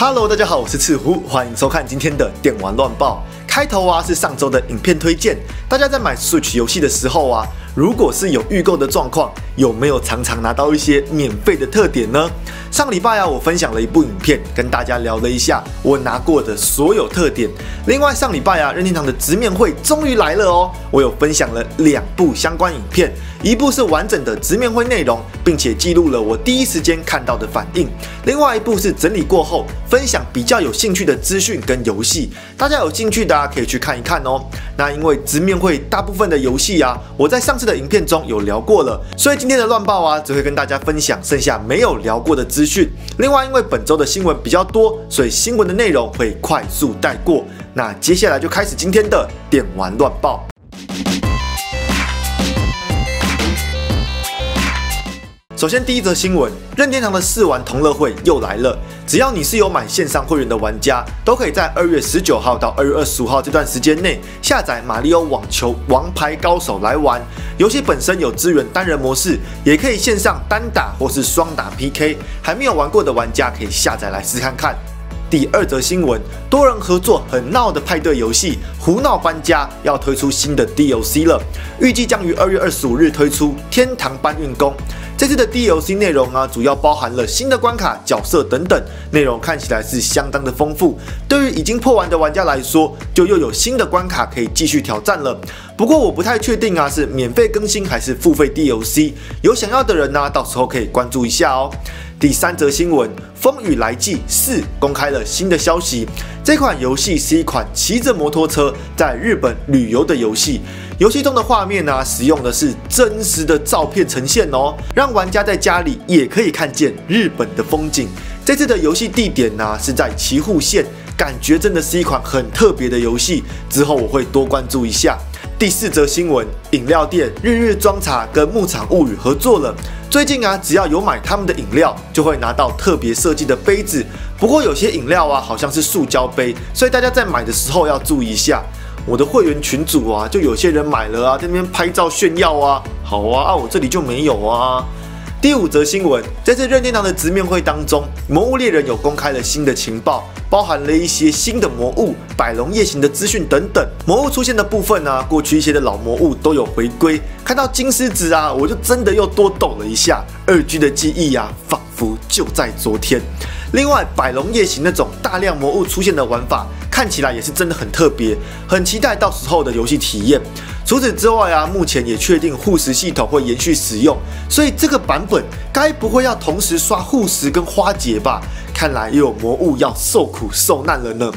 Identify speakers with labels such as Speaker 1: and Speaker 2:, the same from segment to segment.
Speaker 1: Hello，大家好，我是赤狐，欢迎收看今天的电玩乱报。开头啊是上周的影片推荐，大家在买 Switch 游戏的时候啊，如果是有预购的状况，有没有常常拿到一些免费的特点呢？上礼拜啊，我分享了一部影片，跟大家聊了一下我拿过的所有特点。另外上礼拜啊，任天堂的直面会终于来了哦，我有分享了两部相关影片，一部是完整的直面会内容，并且记录了我第一时间看到的反应；另外一部是整理过后分享比较有兴趣的资讯跟游戏，大家有兴趣的啊可以去看一看哦。那因为直面会大部分的游戏啊，我在上次的影片中有聊过了，所以今天的乱报啊，只会跟大家分享剩下没有聊过的资讯。另外，因为本周的新闻比较多，所以新闻的内容会快速带过。那接下来就开始今天的电玩乱报。首先，第一则新闻，任天堂的试玩同乐会又来了。只要你是有买线上会员的玩家，都可以在二月十九号到二月二十五号这段时间内下载《马里奥网球王牌高手》来玩。游戏本身有支援单人模式，也可以线上单打或是双打 PK。还没有玩过的玩家可以下载来试看看。第二则新闻，多人合作很闹的派对游戏《胡闹搬家》要推出新的 DLC 了，预计将于二月二十五日推出《天堂搬运工》。这次的 DLC 内容啊，主要包含了新的关卡、角色等等，内容看起来是相当的丰富。对于已经破完的玩家来说，就又有新的关卡可以继续挑战了。不过我不太确定啊，是免费更新还是付费 DLC。有想要的人呢，到时候可以关注一下哦。第三则新闻，《风雨来记四》公开了新的消息。这款游戏是一款骑着摩托车在日本旅游的游戏。游戏中的画面呢，使用的是真实的照片呈现哦，让玩家在家里也可以看见日本的风景。这次的游戏地点呢是在岐阜县，感觉真的是一款很特别的游戏。之后我会多关注一下。第四则新闻，饮料店日日装茶跟牧场物语合作了。最近啊，只要有买他们的饮料，就会拿到特别设计的杯子。不过有些饮料啊，好像是塑胶杯，所以大家在买的时候要注意一下。我的会员群组啊，就有些人买了啊，在那边拍照炫耀啊。好啊，啊我这里就没有啊。第五则新闻，在这任天堂的直面会当中，魔物猎人有公开了新的情报。包含了一些新的魔物、百龙夜行的资讯等等。魔物出现的部分呢，过去一些的老魔物都有回归。看到金狮子啊，我就真的又多抖了一下。二 G 的记忆啊，仿佛就在昨天。另外，百龙夜行那种大量魔物出现的玩法，看起来也是真的很特别，很期待到时候的游戏体验。除此之外啊，目前也确定护石系统会延续使用，所以这个版本该不会要同时刷护石跟花节吧？看来又有魔物要受苦受难了呢。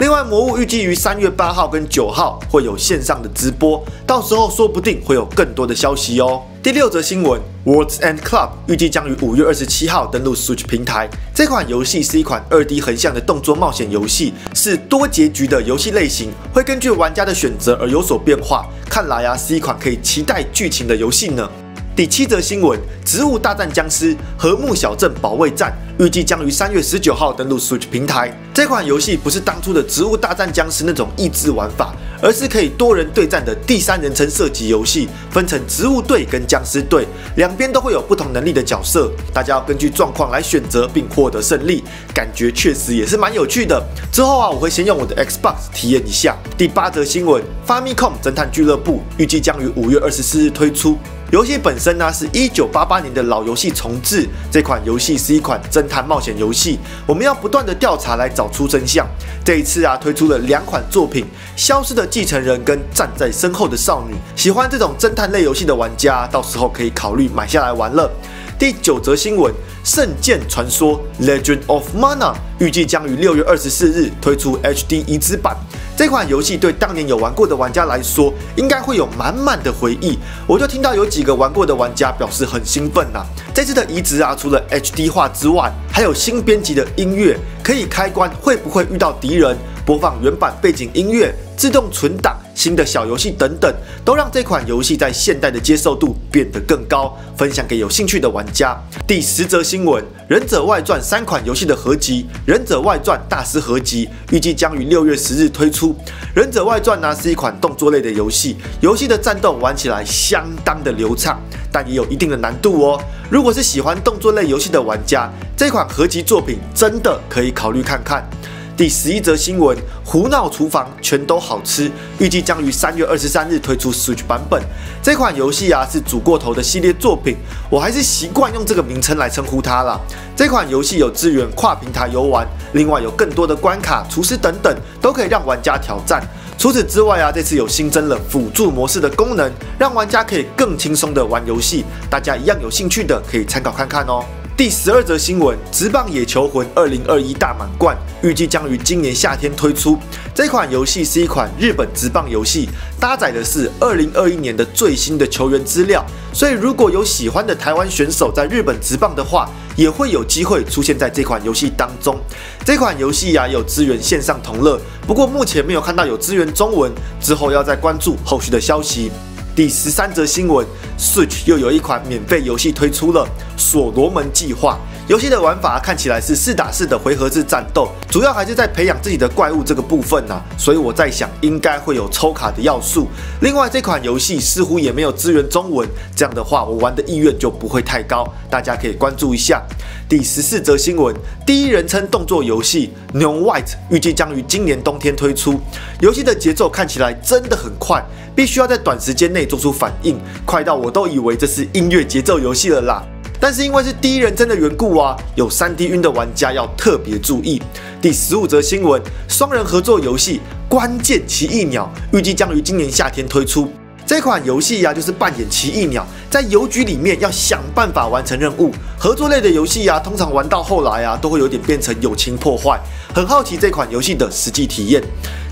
Speaker 1: 另外，魔物预计于三月八号跟九号会有线上的直播，到时候说不定会有更多的消息哦。第六则新闻，Words and Club 预计将于五月二十七号登陆 Switch 平台。这款游戏是一款二 D 横向的动作冒险游戏，是多结局的游戏类型，会根据玩家的选择而有所变化。看来啊，是一款可以期待剧情的游戏呢。第七则新闻：植物大战僵尸和睦小镇保卫战预计将于三月十九号登陆 Switch 平台。这款游戏不是当初的植物大战僵尸那种益智玩法，而是可以多人对战的第三人称射击游戏，分成植物队跟僵尸队，两边都会有不同能力的角色，大家要根据状况来选择并获得胜利，感觉确实也是蛮有趣的。之后啊，我会先用我的 Xbox 体验一下。第八则新闻：Famicom 侦探俱乐部预计将于五月二十四日推出。游戏本身呢是一九八八年的老游戏重置，这款游戏是一款侦探冒险游戏，我们要不断的调查来找出真相。这一次啊推出了两款作品，《消失的继承人》跟《站在身后的少女》，喜欢这种侦探类游戏的玩家，到时候可以考虑买下来玩了。第九则新闻，《圣剑传说》（Legend of Mana） 预计将于六月二十四日推出 HD 移植版。这款游戏对当年有玩过的玩家来说，应该会有满满的回忆。我就听到有几个玩过的玩家表示很兴奋呐。这次的移植啊，除了 HD 化之外，还有新编辑的音乐，可以开关会不会遇到敌人，播放原版背景音乐，自动存档，新的小游戏等等，都让这款游戏在现代的接受度变得更高。分享给有兴趣的玩家。第十则新闻：《忍者外传》三款游戏的合集，《忍者外传大师合集》预计将于六月十日推出。《忍者外传》呢是一款动作类的游戏，游戏的战斗玩起来相当的流畅，但也有一定的难度哦。如果是喜欢动作类游戏的玩家，这款合集作品真的可以考虑看看。第十一则新闻：胡闹厨房全都好吃，预计将于三月二十三日推出 Switch 版本。这款游戏啊是煮过头的系列作品，我还是习惯用这个名称来称呼它了。这款游戏有支援跨平台游玩，另外有更多的关卡、厨师等等，都可以让玩家挑战。除此之外啊，这次有新增了辅助模式的功能，让玩家可以更轻松的玩游戏。大家一样有兴趣的可以参考看看哦。第十二则新闻：直棒野球魂二零二一大满贯预计将于今年夏天推出。这款游戏是一款日本直棒游戏，搭载的是二零二一年的最新的球员资料，所以如果有喜欢的台湾选手在日本直棒的话，也会有机会出现在这款游戏当中。这款游戏呀有支援线上同乐，不过目前没有看到有支援中文，之后要再关注后续的消息。第十三则新闻，Switch 又有一款免费游戏推出了《所罗门计划》。游戏的玩法看起来是四打四的回合制战斗，主要还是在培养自己的怪物这个部分呢。所以我在想，应该会有抽卡的要素。另外，这款游戏似乎也没有支援中文，这样的话，我玩的意愿就不会太高。大家可以关注一下。第十四则新闻，第一人称动作游戏《Neon White》预计将于今年冬天推出。游戏的节奏看起来真的很快。必须要在短时间内做出反应，快到我都以为这是音乐节奏游戏了啦。但是因为是第一人称的缘故啊，有三 D 晕的玩家要特别注意。第十五则新闻，双人合作游戏《关键奇异鸟》预计将于今年夏天推出。这款游戏呀，就是扮演奇异鸟，在邮局里面要想办法完成任务。合作类的游戏呀，通常玩到后来啊，都会有点变成友情破坏。很好奇这款游戏的实际体验。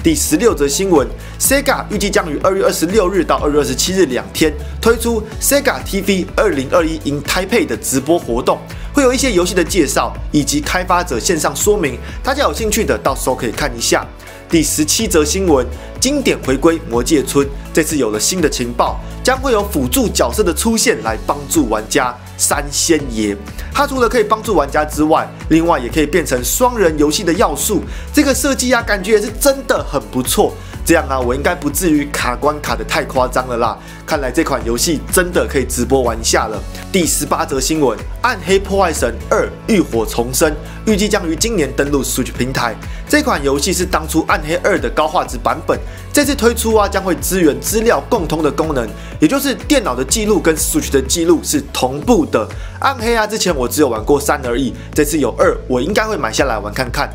Speaker 1: 第十六则新闻，Sega 预计将于二月二十六日到二月二十七日两天推出 Sega TV 二零二一 in Taipei 的直播活动，会有一些游戏的介绍以及开发者线上说明，大家有兴趣的到时候可以看一下。第十七则新闻，经典回归魔界村，这次有了新的情报，将会有辅助角色的出现来帮助玩家。三仙爷，它除了可以帮助玩家之外，另外也可以变成双人游戏的要素。这个设计啊，感觉也是真的很不错。这样啊，我应该不至于卡关卡的太夸张了啦。看来这款游戏真的可以直播玩一下了。第十八则新闻，《暗黑破坏神二：浴火重生》预计将于今年登陆 Switch 平台。这款游戏是当初《暗黑二》的高画质版本，这次推出啊，将会支援资料共通的功能，也就是电脑的记录跟 Switch 的记录是同步的。暗黑啊，之前我只有玩过三而已，这次有二，我应该会买下来玩看看。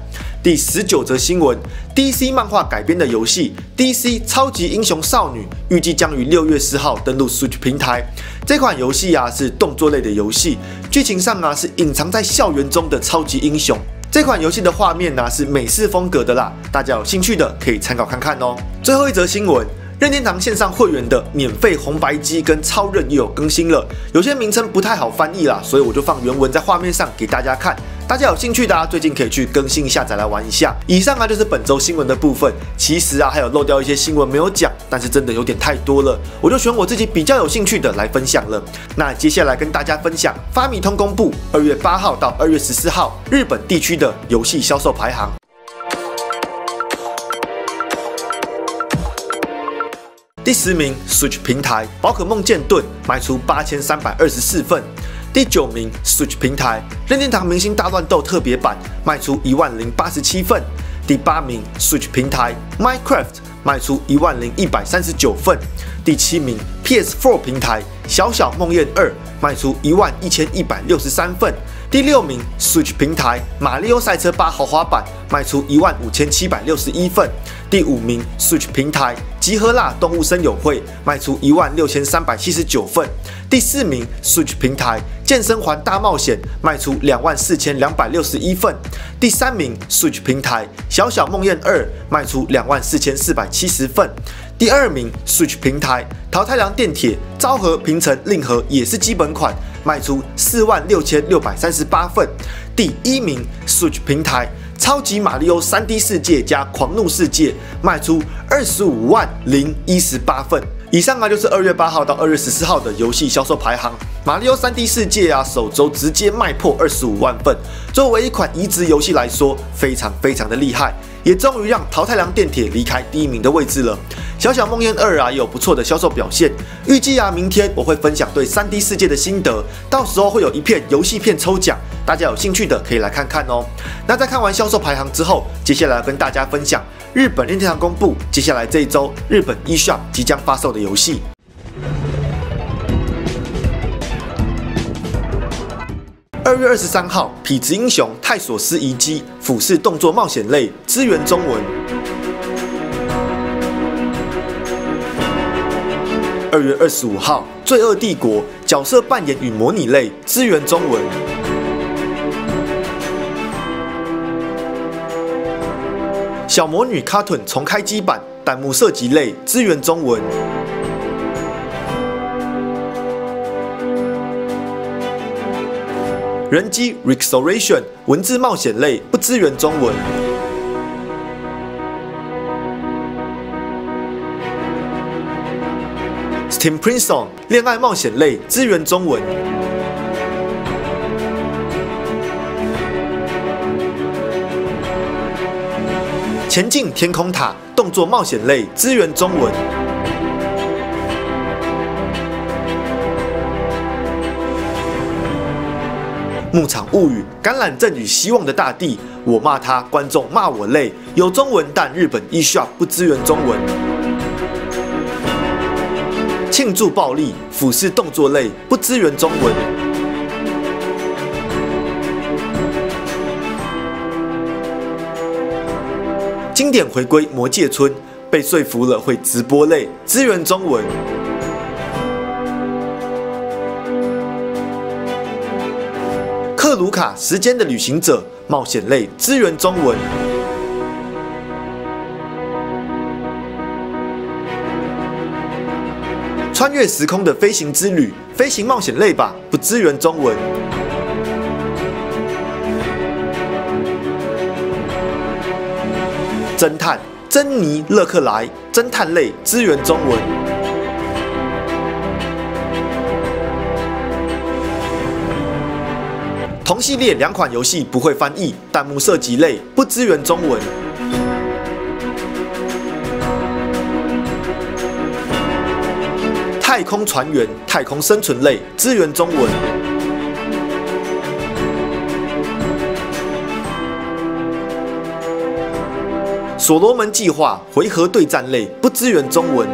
Speaker 1: 第十九则新闻：DC 漫画改编的游戏《DC 超级英雄少女》预计将于六月四号登陆 Switch 平台。这款游戏啊是动作类的游戏，剧情上啊是隐藏在校园中的超级英雄。这款游戏的画面呢是美式风格的啦，大家有兴趣的可以参考看看哦。最后一则新闻。任天堂线上会员的免费红白机跟超任又有更新了，有些名称不太好翻译啦，所以我就放原文在画面上给大家看。大家有兴趣的啊，最近可以去更新下载来玩一下。以上啊就是本周新闻的部分，其实啊还有漏掉一些新闻没有讲，但是真的有点太多了，我就选我自己比较有兴趣的来分享了。那接下来跟大家分享发米通公布二月八号到二月十四号日本地区的游戏销售排行。第十名，Switch 平台《宝可梦剑盾》卖出八千三百二十四份。第九名，Switch 平台《任天堂明星大乱斗特别版》卖出一万零八十七份。第八名，Switch 平台《Minecraft》卖出一万零一百三十九份。第七名，PS4 平台《小小梦魇二》卖出一万一千一百六十三份。第六名，Switch 平台《马里奥赛车八豪华版》卖出一万五千七百六十一份。第五名，Switch 平台。集合啦！动物森友会卖出一万六千三百七十九份。第四名，Switch 平台健身环大冒险卖出两万四千两百六十一份。第三名，Switch 平台小小梦魇二卖出两万四千四百七十份。第二名，Switch 平台桃太郎电铁昭和平成令和也是基本款卖出四万六千六百三十八份。第一名，Switch 平台超级马里奥 3D 世界加狂怒世界卖出二十五万零一十八份。以上啊就是二月八号到二月十四号的游戏销售排行。马里奥 3D 世界啊，首周直接卖破二十五万份。作为一款移植游戏来说，非常非常的厉害，也终于让桃太郎电铁离开第一名的位置了。小小梦魇二啊，也有不错的销售表现。预计啊，明天我会分享对 3D 世界的心得，到时候会有一片游戏片抽奖，大家有兴趣的可以来看看哦。那在看完销售排行之后，接下来跟大家分享。日本任天堂公布，接下来这一周日本 eShop 即将发售的游戏。二月二十三号，《痞子英雄泰索斯遗迹》俯视动作冒险类，支援中文。二月二十五号，《罪恶帝国》角色扮演与模拟类，支援中文。小魔女卡顿重开机版弹幕射击类支援中文。人机 Restoration 文字冒险类不支援中文。Steam Prison 恋爱冒险类支援中文。前进天空塔动作冒险类支援中文。牧场物语橄榄镇与希望的大地，我骂他，观众骂我累。有中文，但日本 eShop 不支援中文。庆祝暴力俯视动作类不支援中文。经典回归魔界村，被说服了会直播类支援中文。克鲁卡时间的旅行者冒险类支援中文。穿越时空的飞行之旅飞行冒险类吧，不支援中文。侦探珍妮勒克莱侦探类支援中文。同系列两款游戏不会翻译，弹幕涉及类不支援中文。太空船员太空生存类支援中文。所罗门计划回合对战类不支援中文。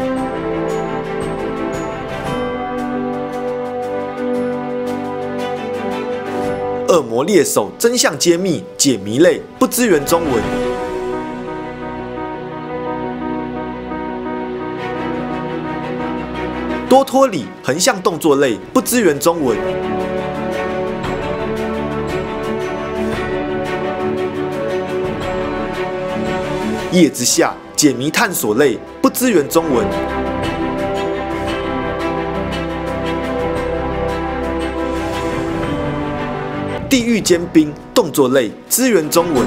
Speaker 1: 恶魔猎手真相揭秘解谜类不支援中文。多托里横向动作类不支援中文。夜之下解谜探索类不支援中文。地狱尖兵动作类支援中文。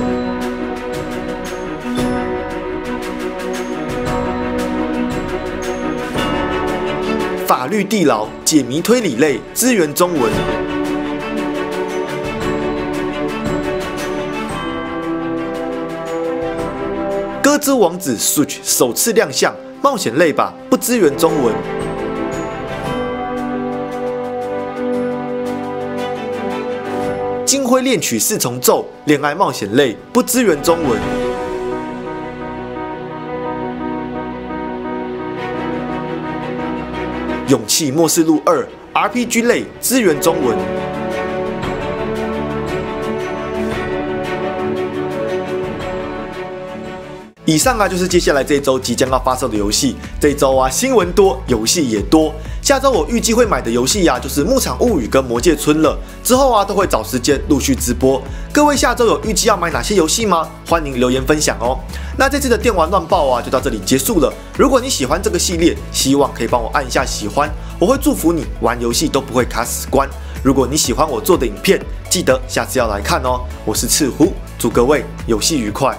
Speaker 1: 法律地牢解谜推理类支援中文。之王子 Switch 首次亮相，冒险类吧，不支援中文。金辉恋曲四重奏，恋爱冒险类，不支援中文。勇气末世录二 RPG 类，支援中文。以上啊，就是接下来这一周即将要发售的游戏。这一周啊，新闻多，游戏也多。下周我预计会买的游戏呀，就是《牧场物语》跟《魔界村》了。之后啊，都会找时间陆续直播。各位下周有预计要买哪些游戏吗？欢迎留言分享哦。那这次的电玩乱报啊，就到这里结束了。如果你喜欢这个系列，希望可以帮我按一下喜欢，我会祝福你玩游戏都不会卡死关。如果你喜欢我做的影片，记得下次要来看哦。我是赤狐，祝各位游戏愉快。